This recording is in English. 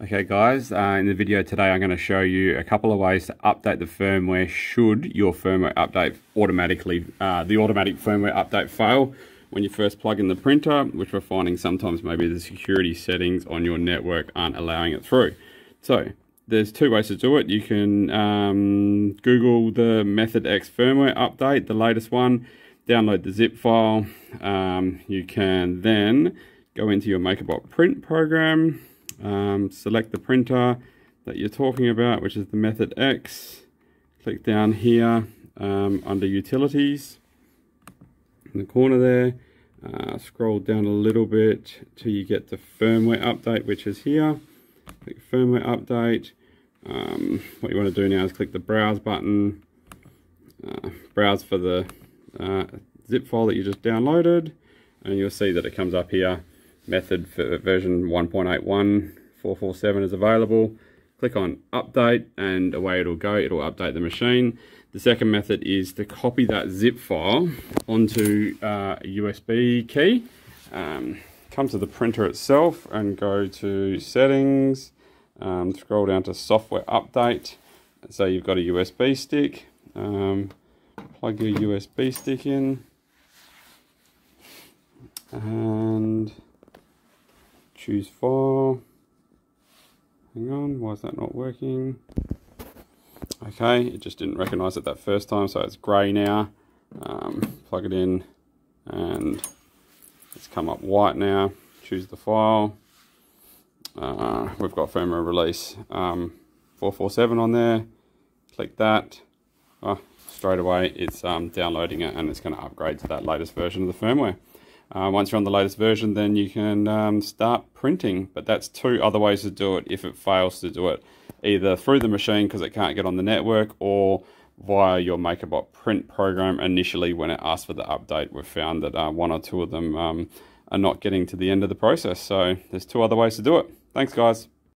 Okay guys, uh, in the video today I'm going to show you a couple of ways to update the firmware should your firmware update automatically, uh, the automatic firmware update fail when you first plug in the printer, which we're finding sometimes maybe the security settings on your network aren't allowing it through. So there's two ways to do it. You can um, Google the Method X firmware update, the latest one, download the zip file. Um, you can then go into your MakerBot print program um, select the printer that you're talking about, which is the Method X. Click down here um, under Utilities in the corner there. Uh, scroll down a little bit till you get the firmware update, which is here. Click firmware update. Um, what you want to do now is click the browse button, uh, browse for the uh, zip file that you just downloaded, and you'll see that it comes up here method for version 1.81 447 is available. Click on update and away it'll go. It'll update the machine. The second method is to copy that zip file onto uh, a USB key. Um, come to the printer itself and go to settings. Um, scroll down to software update. So you've got a USB stick. Um, plug your USB stick in. And choose file. Hang on, why is that not working? Okay, it just didn't recognize it that first time, so it's grey now. Um, plug it in and it's come up white now. Choose the file. Uh, we've got firmware release um, 447 on there. Click that. Oh, straight away it's um, downloading it and it's going to upgrade to that latest version of the firmware. Uh, once you're on the latest version, then you can um, start printing. But that's two other ways to do it if it fails to do it. Either through the machine because it can't get on the network or via your MakerBot print program. Initially, when it asks for the update, we've found that uh, one or two of them um, are not getting to the end of the process. So there's two other ways to do it. Thanks, guys.